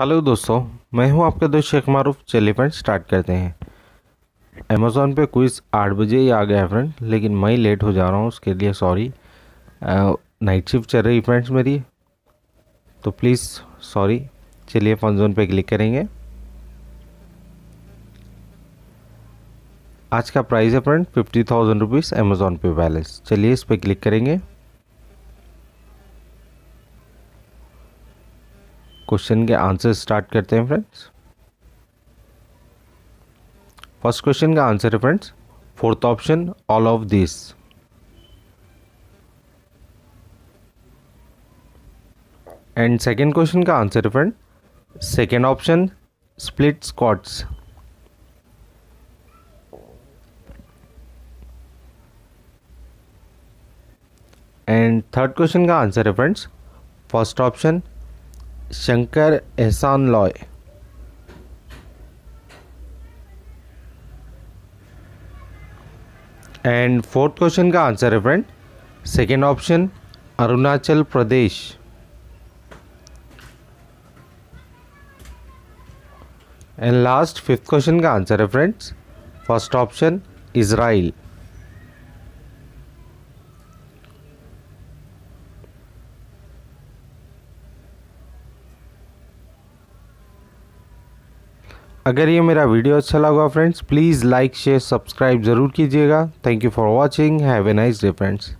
Hello दोस्तों, मैं हूँ आपका दोस्त शेख मारूफ। चलिए फ्रेंड स्टार्ट करते हैं। अमेज़ोन पे क्विज़ आठ बजे ही आ गया है फ्रेंड, लेकिन मैं लेट हो जा रहा हूँ, उसके लिए सॉरी नाइट शिफ्ट चल रही फ्रेंड्स मेरी। तो प्लीज़ सॉरी चलिए फन जोन पे क्लिक करेंगे। आज का प्राइस है friend fifty thousand rupees Amazon पे बैलेंस चलिए इस पर क्लिक करेंगे। क्वेश्चन के आंसर स्टार्ट करते हैं फ्रेंड्स फ़र्स्ट क्वेश्चन का आंसर है friends fourth option all of this and second question का आंसर है friend second option split scots and third question का आंसर है friends first option Shankar Ehsaan Loy. And fourth question का answer है friend second option Arunachal Pradesh and last fifth question का answer है friends first option Israel अगर ये मेरा video अच्छा लगा friends please like share subscribe ज़रूर कीजिएगा। Thank you for watching have a nice day friends